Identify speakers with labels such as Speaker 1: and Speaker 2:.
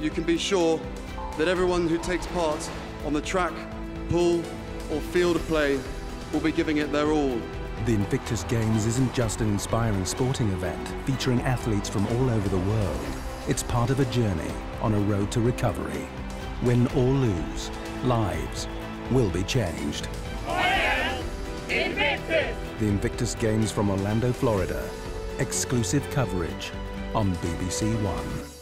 Speaker 1: you can be sure that everyone who takes part on the track, pool, or field of play will be giving it their all.
Speaker 2: The Invictus Games isn't just an inspiring sporting event featuring athletes from all over the world. It's part of a journey on a road to recovery. Win or lose, lives will be changed.
Speaker 3: I am Invictus!
Speaker 2: The Invictus Games from Orlando, Florida. Exclusive coverage on BBC One.